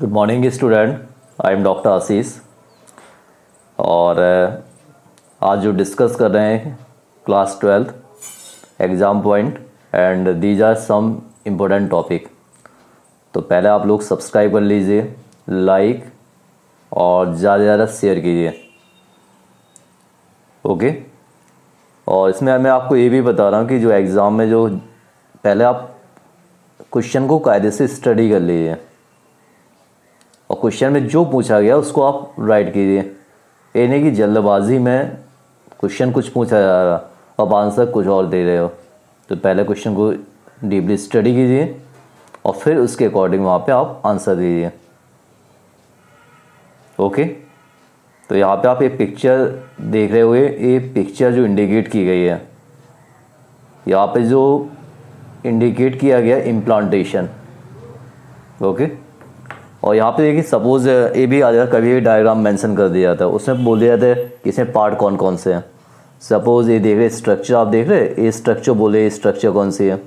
Good morning student I am doctor Ashish और uh, आज जो डिस्कस कर रहे हैं class twelfth exam point and these are some important topic तो पहले आप लोग सब्सक्राइब कर लीजिए लाइक और ज़्यादा से ज़्यादा शेयर कीजिए। ओके और इसमें मैं आपको ये भी बता रहा हूँ कि जो एग्ज़ाम में जो पहले आप क्वेश्चन को कायदे से स्टडी कर लीजिए। और क्वेश्चन में जो पूछा गया उसको आप राइट कीजिए। ये नहीं कि जल्दबाजी में क्वेश्चन कुछ पूछा जा रहा, अब आंसर कुछ और दे रहे हो। तो पहले क्वेश्चन को डीपली स्टडी कीजिए और फिर उसके अकॉर्डिंग वहाँ पे आप आंसर दीजिए। ओके तो यहाँ पे आप एक पिक्चर देख रहे हुए ये पिक्चर जो इंडिकेट की गई है। यहाँ पे जो इंडिकेट किया गया इम्प्लांटेशन ओके और यहाँ पे देखिए सपोज़ ये भी आ जाता कभी भी डायग्राम मेंशन कर दिया था, उसमें बोल दिया था कि इसमें पार्ट कौन कौन से हैं। सपोज़ ये देख रहे स्ट्रक्चर आप देख रहे ये स्ट्रक्चर बोले स्ट्रक्चर कौन सी है?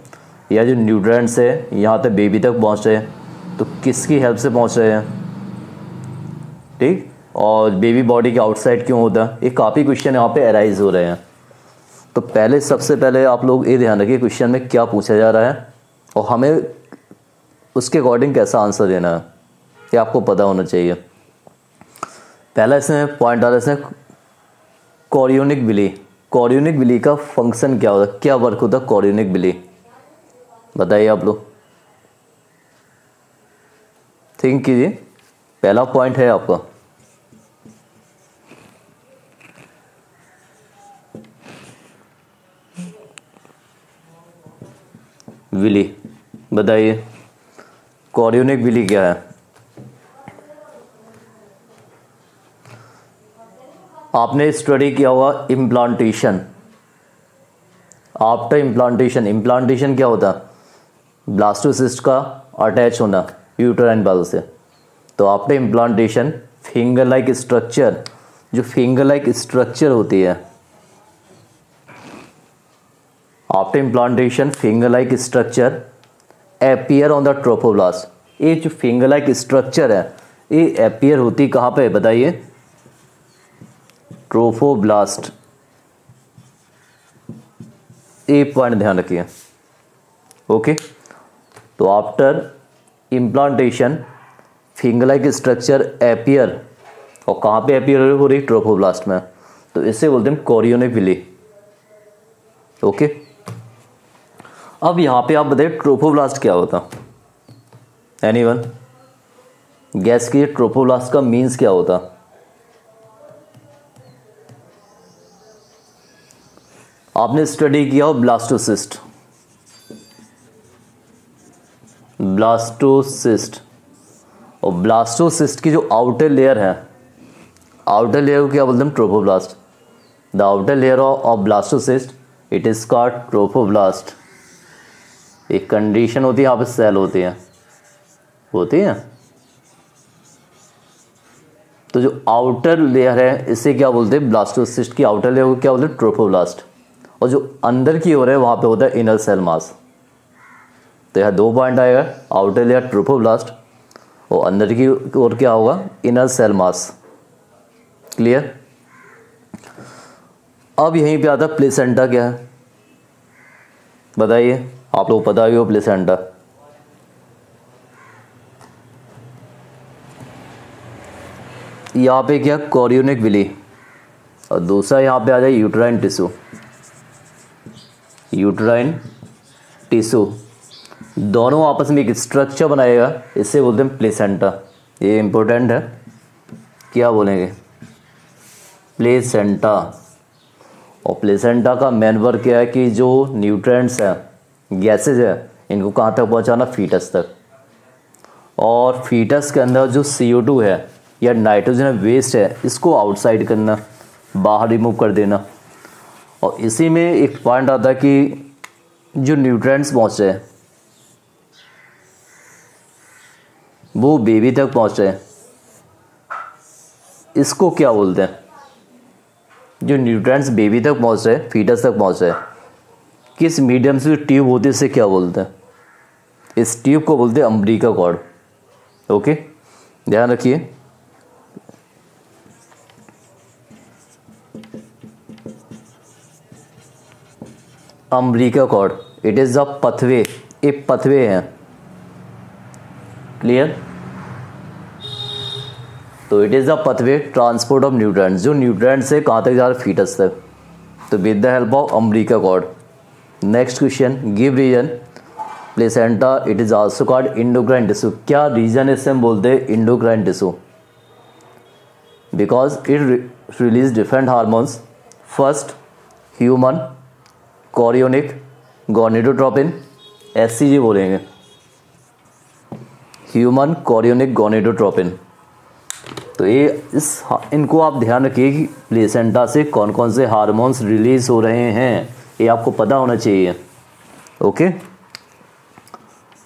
या जो न्यूट्रेंट्स है, यहाँ तक बेबी तक पहुँच रहे हैं तो किसकी हेल्प से पहुँच रहे हैं? ठीक? और बेबी बॉडी के आउटसाइड क्यों होता है? ये काफ़ी क्वेश्चन यहाँ पे अराइज हो रहे हैं। तो पहले, सबसे पहले आप लोग ये ध्यान रखिए क्वेश्चन में क्या पूछा जा रहा है, और हमें उसके अकॉर्डिंग कैसा आंसर देना है। ये आपको पता होना चाहिए। पहला इसमें पॉइंट है इसमें कॉरियोनिक बिली कॉरियोनिक बिली का फ़ंक्शन क्या होता है? क्या वर्क होता है कॉरियोनिक बिली बताइए आप लोग। थिंक कीजिए। पहला पॉइंट है आपका। विली बताइए। कॉरियोनिक विली क्या है? आपने स्टडी किया हुआ इम्प्लांटेशन आफ्टर इम्प्लांटेशन इम्प्लांटेशन क्या होता? ब्लास्टोसिस्ट का अटैच होना यूटराइन बल से. तो after implantation finger like structure जो फिंगर लाइक स्ट्रक्चर होती है. After implantation finger like structure appear on the trophoblast ये जो फिंगर लाइक स्ट्रक्चर है, ये एपियर होती कहाँ पे बताइए. ट्रोफोब्लास्ट ए पॉइंट ध्यान रखिए। ओके तो after implantation finger like structure appear और कहाँ पे एपियर हो रही ट्रोफोब्लास्ट में। तो इसे बोलते हैं कोरियोनिक विली ओके अब यहाँ पे आप बताइए ट्रोफोब्लास्ट क्या होता? एनी वन गैस की ट्रोफोब्लास्ट का मीन्स क्या होता? आपने स्टडी किया हो ब्लास्टोसिस्ट? ब्लास्टोसिस्ट। और ब्लास्टोसिस्ट की जो आउटर लेयर है आउटर लेयर को क्या बोलते हैं? Trophoblast the outer layer of blastocyst it is called trophoblast एक कंडीशन होती है, यहाँ पे सेल होती है। होती है? तो जो आउटर लेयर है, इसे क्या बोलते हैं? ब्लास्टोसिस्ट की आउटर लेयर को क्या बोलते हैं? ट्रोफोब्लास्ट और जो अंदर की ओर है, वहाँ पे होता है इनर सेल मास तो यह दो पॉइंट आएगा आउटर लेयर ट्रोफोब्लास्ट और अंदर की ओर क्या होगा? इनर सेल मास क्लियर अब यहीं पे आता है प्लेसेंटा क्या है? बताइए, आप लोग पता ही हो प्लेसेंटा यहाँ पे क्या? कॉरियोनिक विली और दूसरा यहाँ पे आ जाए यूट्राइन टिश्यू यूट्राइन टिश्यू दोनों आपस में एक स्ट्रक्चर बनाएगा। इससे बोलते हैं प्लेसेंटा ये इंपॉर्टेंट है। क्या बोलेंगे? प्लेसेंटा और प्लेसेंटा का मेन वर्क क्या है कि जो न्यूट्रेंट्स हैं गैसेज है, इनको कहाँ तक पहुँचाना? फीटस तक। और फीटस के अंदर जो सी ओ टू है या नाइट्रोजन वेस्ट है, इसको आउटसाइड करना, बाहर रिमूव कर देना। और इसी में एक पॉइंट आता है कि जो न्यूट्रेंट्स पहुँच, वो बेबी तक पहुँच। इसको क्या बोलते हैं? जो न्यूट्रेंट्स बेबी तक पहुँच फीटस तक पहुँच, किस मीडियम से ट्यूब होती है, इसे क्या बोलते हैं? इस ट्यूब को बोलते हैं अम्ब्रिका कॉर्ड ओके ध्यान रखिए। Umbilical cord it is the pathway ये पथवे हैं। क्लियर तो it is the pathway transport of nutrients जो न्यूट्रेंट्स से कहाँ तक जा रहा फीटस तक। तो with the help of umbilical cord next question give reason placenta it is also called endocrine tissue क्या रीजन इससे हम बोलते हैं? Endocrine tissue because it release different hormones first human chorionic gonadotropin S C G बोलेंगे। Human chorionic gonadotropin. तो ये इस इनको आप ध्यान रखिए कि प्लेसेंटा से कौन कौन से हार्मोन्स रिलीज़ हो रहे हैं, ये आपको पता होना चाहिए। ओके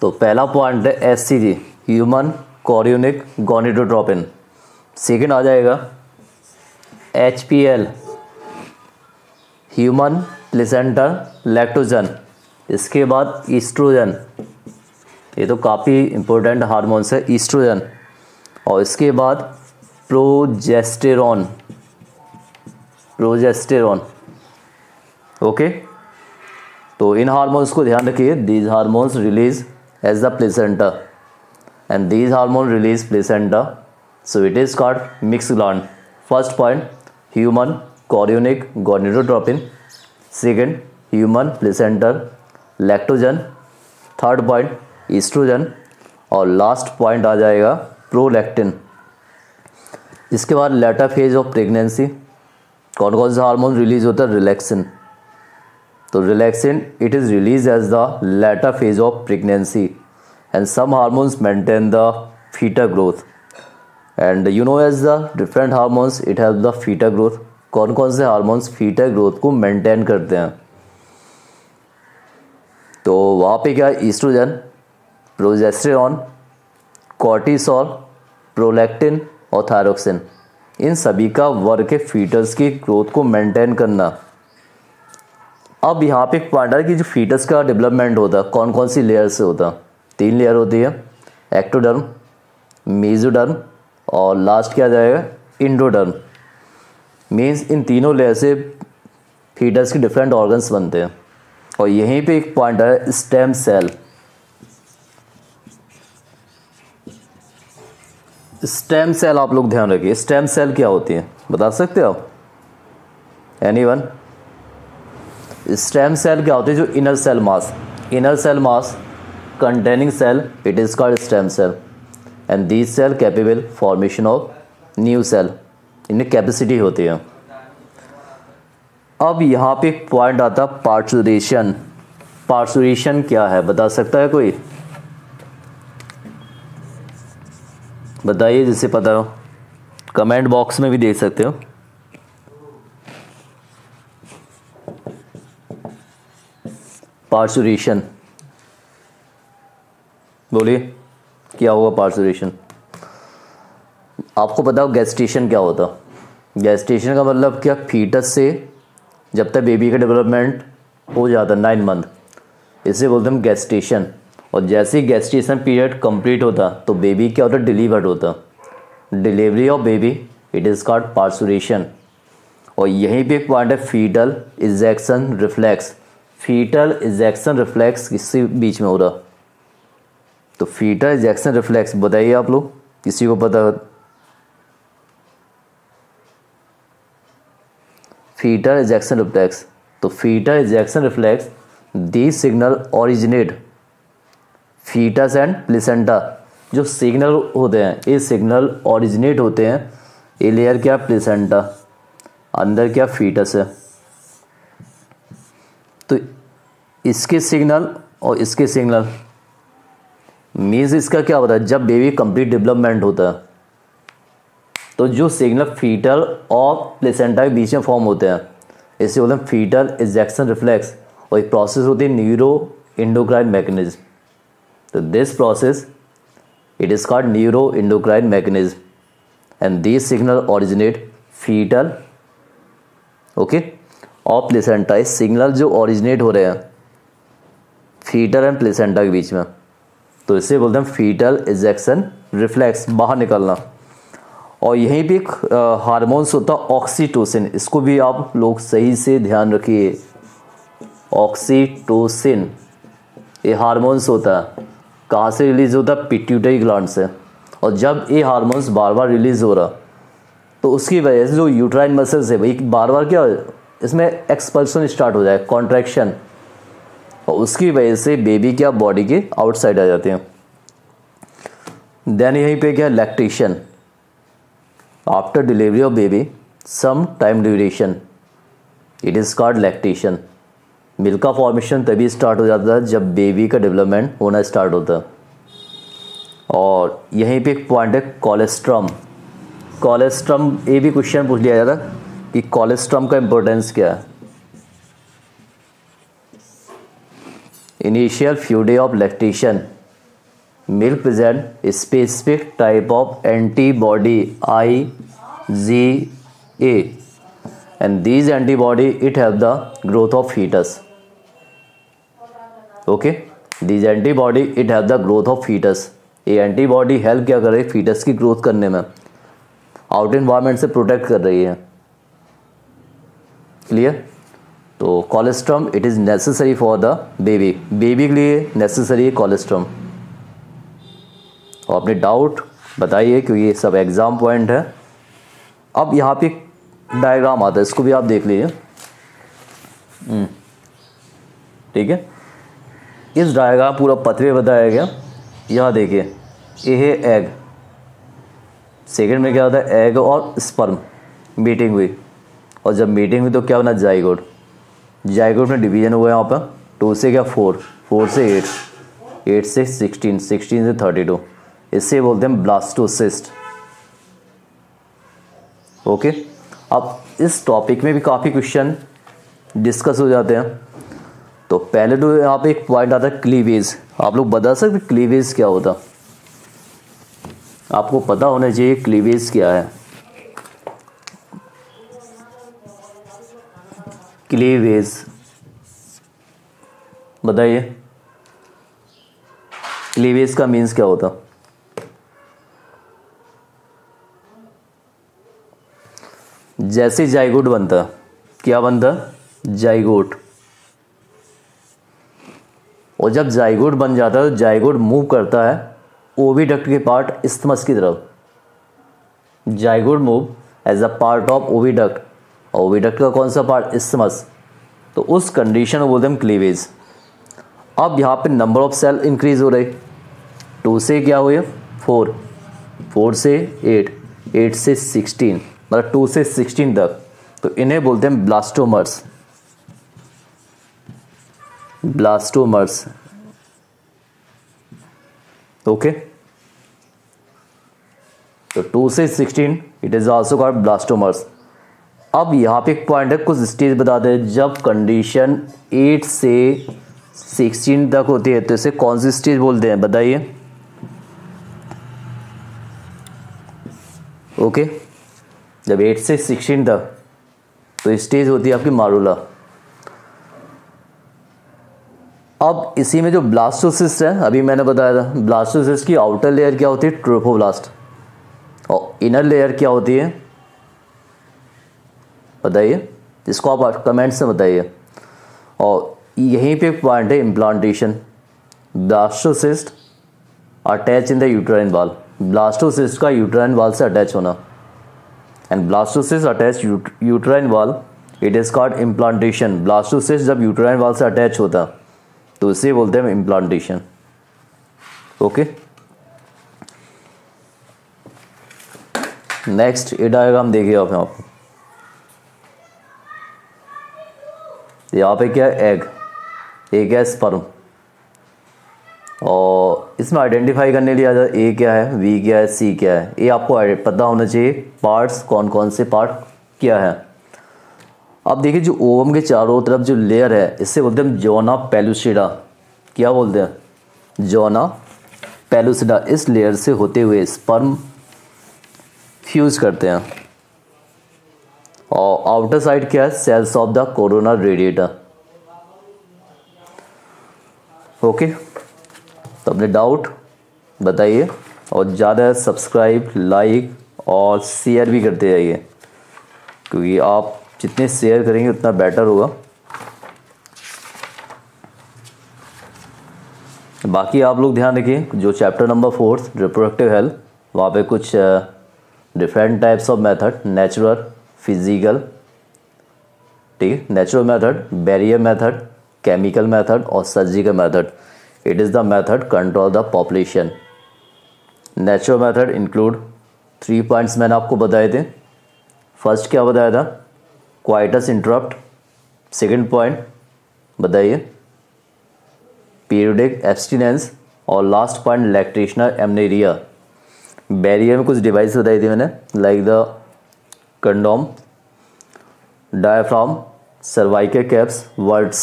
तो पहला पॉइंट है S C G human chorionic gonadotropin. Second आ जाएगा H P L human placental lactogen इसके बाद ईस्ट्रोजन ये तो काफ़ी इंपॉर्टेंट हार्मोन्स है ईस्ट्रोजन और इसके बाद प्रोजेस्टेरॉन प्रोजेस्टेरॉन ओके तो इन हार्मोन्स को ध्यान रखिए. These hormones release as the placenta and these hormone release placenta so it is called mix gland first point human chorionic gonadotropin second human placental lactogen third point estrogen और last point आ जाएगा prolactin इसके बाद letter phase of pregnancy कौन कौन सा hormone release होता है? रिलैक्सिन तो relaxin it is release as the later phase of pregnancy and some hormones maintain the fetal growth and you know as the different hormones it have the fetal growth कौन कौन से hormones fetal growth को maintain करते हैं। तो वहाँ पे क्या ईस्ट्रोजन प्रोजेस्टेरॉन कॉर्टिसोल प्रोलैक्टिन और थायरोक्सिन इन सभी का वर्क है फीटस की ग्रोथ को मेंटेन करना। अब यहाँ पे पॉइंट है कि जो फीटस का डेवलपमेंट होता है कौन कौन सी लेयर से होता है? तीन लेयर होती है एक्टोडर्म मीजोडर्म और लास्ट क्या जाएगा? इंडोडर्म मीन्स इन तीनों लेयर से फीटस के डिफरेंट ऑर्गन्स बनते हैं। और यहीं पे एक पॉइंट है स्टेम सेल स्टेम सेल आप लोग ध्यान रखिए। स्टेम सेल क्या होती है? बता सकते हो आप? एनी वन स्टेम सेल क्या होती है? जो inner cell mass inner cell mass containing cell it is called stem cell and this cell capable formation of new cell इनमें कैपेसिटी होती है। अब यहाँ पे पॉइंट आता है पार्चुरेशन पार्चुरेशन क्या है? बता सकता है कोई? बताइए जिसे पता हो। कमेंट बॉक्स में भी देख सकते हो। पार्चुरेशन बोलिए, क्या होगा पार्चुरेशन आपको पता हो गैस्टेशन क्या होता? गैस्टेशन का मतलब क्या फीटस से जब तक बेबी का डेवलपमेंट हो जाता है नाइन मंथ इसे बोलते हैं गैस्टेशन और जैसे ही गैस्टेशन पीरियड कंप्लीट होता तो बेबी क्या होता डिलीवर्ड होता। Delivery of baby it is called parturition और यहीं पे एक पॉइंट है fetal ejection reflex fetal ejection reflex किसी बीच में हो रहा? तो फीटल इजेक्शन रिफ्लेक्स बताइए आप लोग, किसी को पता फीटर इजेक्शन रिफ्लेक्स तो fetal ejection reflex the signal originate fetus and placenta जो सिग्नल होते हैं, ये सिग्नल ओरिजिनेट होते हैं। ये लेयर क्या? प्लेसेंटा अंदर क्या? फीटस है। तो इसके सिग्नल और इसके सिग्नल मीन्स इसका क्या होता है? जब बेबी कंप्लीट डेवलपमेंट होता है। तो जो सिग्नल फीटल और प्लेसेंटा के बीच में फॉर्म होते हैं, इसे बोलते हैं फीटल इजेक्शन रिफ्लेक्स और एक प्रोसेस होती है न्यूरो इंडोक्राइन मैकेनिज्म तो this process it is called neuro endocrine mechanism and this signal originate fetal okay और प्लेसेंटा सिग्नल जो ओरिजिनेट हो रहे हैं फीटर एंड प्लेसेंटा के बीच में. तो इसे बोलते हैं फीटल इजेक्शन रिफ्लेक्स बाहर निकलना. और यहीं पे एक हार्मोन्स होता है ऑक्सीटोसिन इसको भी आप लोग सही से ध्यान रखिए। ऑक्सीटोसिन ये हार्मोन्स होता है। कहाँ से रिलीज़ होता है? पिट्यूटरी ग्लैंड से। और जब ये हार्मोन्स बार बार रिलीज़ हो रहा तो उसकी वजह से जो यूट्राइन मसल्स है भाई बार बार क्या इसमें एक्सपल्सन स्टार्ट हो जाए कॉन्ट्रैक्शन और उसकी वजह से बेबी क्या बॉडी के आउटसाइड आ जाते हैं। देन यहीं पे क्या lactation after delivery of baby some time duration it is called lactation milk formation तभी स्टार्ट हो जाता है जब बेबी का डेवलपमेंट होना स्टार्ट होता। है और यहीं पे एक पॉइंट है कोलेस्ट्रम कोलेस्ट्रम ये भी क्वेश्चन पूछ लिया जाता है कि कोलेस्ट्रम का इंपॉर्टेंस क्या है। Initial few day of lactation present specific type of antibody I G A and these antibody it have the growth of fetus okay these antibody it have the growth of fetus ये antibody help क्या कर रही है? Foetus की growth करने में। Out environment से protect कर रही है। क्लियर तो colostrum it is necessary for the baby baby के लिए नेसेसरी है कोलेस्ट्रम और अपने डाउट बताइए क्योंकि ये सब एग्ज़ाम पॉइंट है। अब यहाँ पे डायग्राम आता है इसको भी आप देख लीजिए। हम्म, ठीक है? इस डायग्राम पूरा पतरे बताया गया। यहाँ देखिए ये है एग सेकंड में क्या होता है? एग और स्पर्म मीटिंग हुई। और जब मीटिंग हुई तो क्या बना? जाइगोड जाइगोड में डिवीज़न हुआ यहाँ पर। टू से क्या? फोर फोर से एट एट से सिक्सटीन सिक्सटीन से थर्टी टू इससे बोलते हैं ब्लास्टोसिस्ट। ओके अब इस टॉपिक में भी काफ़ी क्वेश्चन डिस्कस हो जाते हैं। तो पहले तो यहाँ पे एक पॉइंट आता है क्लीवेज आप लोग बता सकते क्लीवेज क्या होता? आपको पता होना चाहिए क्लीवेज क्या है। क्लीवेज बताइए। क्लीवेज का मीन्स क्या होता? जैसे जाइगोट बनता, क्या बनता? जाइगोट और जब जाइगोट बन जाता है तो जाइगोट मूव करता है ओविडक्ट के पार्ट इस्तमस की तरफ़। Zygote move as a part of oviduct और ओविडक्ट का कौन सा पार्ट इस्तमस तो उस कंडीशन में बोलते हैं क्लीवेज अब यहाँ पे नंबर ऑफ़ सेल इंक्रीज हो रहे। टू से क्या हुए? फोर फोर से एट एट से सिक्सटीन मतलब टू से सिक्सटीन तक। तो इन्हें बोलते हैं ब्लास्टोमर्स ब्लास्टोमर्स ओके तो टू से sixteen it is also called blastomeres अब यहाँ पे एक पॉइंट है, कुछ स्टेज बता दें जब कंडीशन एट से सिक्सटीन तक होती है तो इसे कौन सी स्टेज बोलते हैं, बताइए। ओके जब एट से सिक्सटीन तक तो स्टेज होती है आपकी मारूला। अब इसी में जो ब्लास्टोसिस्ट है, अभी मैंने बताया था ब्लास्टोसिस्ट की आउटर लेयर क्या होती है? ट्रोफोब्लास्ट और इनर लेयर क्या होती है? बताइए, इसको आप कमेंट से बताइए। और यहीं पे पॉइंट है implantation blastocyst attach in the uterine wall blastocyst का यूट्राइन वाल से अटैच होना। And blastocyst attach uterine wall it is called implantation blastocyst जब यूट्राइन वाल से अटैच होता तो इसे बोलते हैं इम्प्लांटेशन ओके नेक्स्ट ये डायग्राम देखिए आप यहाँ पे. यहाँ पे क्या एग एक है स्पर्म और इसमें आइडेंटिफाई करने लिए आ ए क्या है वी क्या है सी क्या है। ये आपको पता होना चाहिए पार्ट्स कौन कौन से पार्ट क्या है। अब देखिए जो ओवम के चारों तरफ़ जो लेयर है, इससे बोलते हैं जोना पेलुसिडा क्या बोलते हैं? जोना पेलुसिडा इस लेयर से होते हुए स्पर्म फ्यूज करते हैं। और आउटर साइड क्या है? Cells of the corona radiata okay अपने डाउट बताइए और ज़्यादा सब्सक्राइब लाइक और शेयर भी करते जाइए। क्योंकि आप जितने शेयर करेंगे, उतना बेटर होगा। बाकी आप लोग ध्यान रखिए, जो chapter number fourth reproductive health वहाँ पे कुछ different types of method natural physical ठीक है? Natural method barrier method chemical method और surgical method it is the method control the population natural method include three points मैंने आपको बताए थे। फ़र्स्ट क्या बताया था? क्वाइटस इंटरप्ट सेकंड पॉइंट बताइए। पीरियडिक एब्सटिनेंस और last point lactational amenorrhea barrier में कुछ डिवाइस बताई थी मैंने like the condom diaphragm cervical caps vaults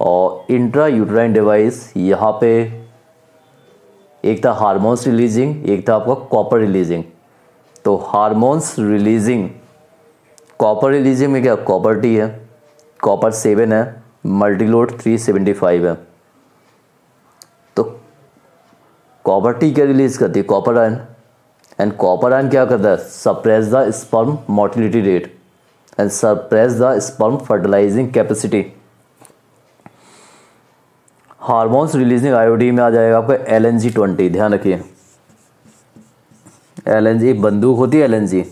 और इंट्रा यूट्राइन डिवाइस यहाँ पे एक था हार्मोन्स रिलीजिंग एक था आपका कॉपर रिलीजिंग तो हार्मोन्स रिलीजिंग कॉपर रिलीजिंग में क्या? कॉपर टी है कॉपर सेवन है मल्टीलोड थ्री सेवेंटी फाइव है। तो कॉपर टी क्या रिलीज़ करती है? Copper ion and copper ion क्या करता है? Suppress the sperm motility rate and suppress the sperm fertilizing capacity hormones releasing IUD में आ जाएगा आपका एल एन जी ट्वेंटी ध्यान रखिए। एल एन जी बंदूक होती है एल एन जी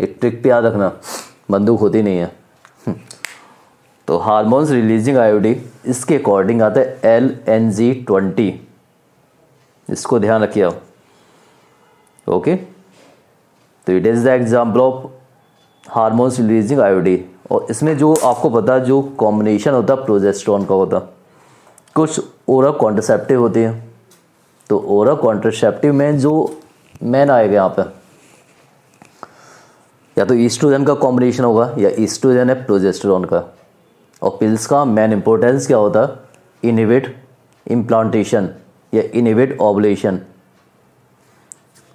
एक ट्रिक पे याद रखना, बंदूक होती नहीं है। तो हार्मोन्स रिलीजिंग आयोडी इसके अकॉर्डिंग आता है एल एन जी ट्वेंटी इसको ध्यान रखिए आप। ओके तो it is the example of hormones releasing IUD और इसमें जो आपको पता, जो कॉम्बिनेशन होता है प्रोजेस्ट्रॉन का होता कुछ ओरा कॉन्ट्रसेप्टिव होती हैं। तो ओरा कॉन्ट्रसेप्टिव में जो मैन आएगा यहाँ पे, या तो ईस्ट्रोजन का कॉम्बिनेशन होगा, या ईस्ट्रोजन है प्रोजेस्ट्रॉन का। और पिल्स का मेन इंपॉर्टेंस क्या होता है? इनिवेट इम्प्लांटेशन या इनिवेट ऑबलेशन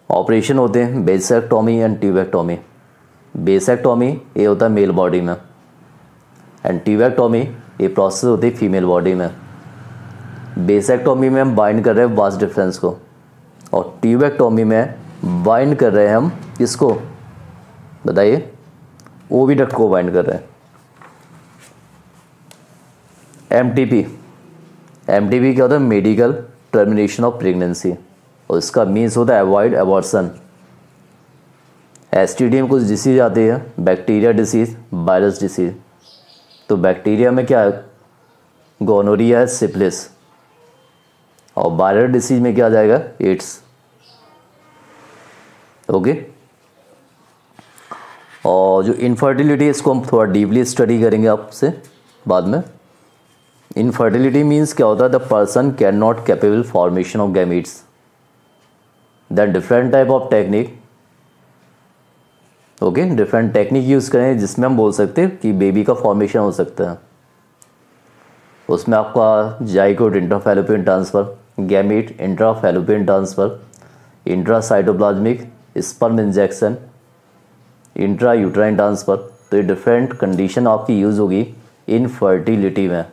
ऑपरेशन होते हैं बेसेक्टोमी एंड ट्यूबेक्टोमी बेसेक्टोमी ये होता है मेल बॉडी में। एंड ट्यूबेक्टोमी ये प्रोसेस होती है फीमेल बॉडी में। बेसेक्टोमी में हम बाइंड कर रहे हैं वास्ट डिफरेंस को। और ट्यूबेक्टोमी में बाइंड कर रहे हैं हम इसको। बताइए ओविडक्ट को बाइंड कर रहे हैं। M T P M T P क्या होता है? मेडिकल टर्मिनेशन ऑफ़ प्रेगनेंसी और इसका मीन्स होता है avoid abortion S T D में कुछ डिसीज आती है बैक्टीरिया डिसीज वायरस डिसीज तो बैक्टीरिया में क्या है? गोनोरिया है सिप्लिस और वायरल डिसीज में क्या आ जाएगा? एड्स ओके और जो इनफर्टिलिटी इसको हम थोड़ा डीपली स्टडी करेंगे आपसे बाद में। इनफर्टिलिटी मीन्स क्या होता है? The person can not capable formation of gametes than different type of technique okay different technique use करें, जिसमें हम बोल सकते हैं कि बेबी का फॉर्मेशन हो सकता है। उसमें आपका zygote intrafallopian transfer gamete intrafallopian transfer intracytoplasmic sperm injection intra uterine transfer तो ये डिफरेंट कंडीशन आपकी यूज़ होगी इनफर्टिलिटी में।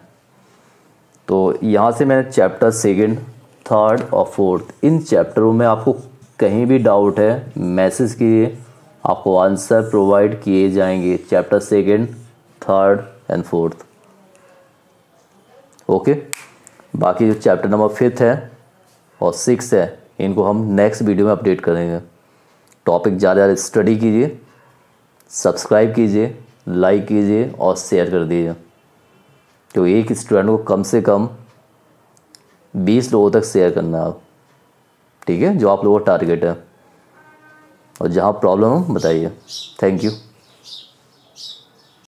तो यहाँ से मैंने चैप्टर सेकेंड थर्ड और फोर्थ इन चैप्टरों में आपको कहीं भी डाउट है मैसेज कीजिए, आपको आंसर प्रोवाइड किए जाएँगे chapter second third and fourth okay बाकी जो चैप्टर नंबर फिफ्थ है और सिक्स है, इनको हम नेक्स्ट वीडियो में अपडेट करेंगे। टॉपिक ज़्यादा ज़्यादा स्टडी कीजिए सब्सक्राइब कीजिए लाइक कीजिए और शेयर कर दीजिए। तो एक स्टूडेंट को कम से कम बीस लोगों तक शेयर करना है। आप ठीक है? जो आप लोगों का टारगेट है। और जहाँ प्रॉब्लम हो, बताइए। Thank you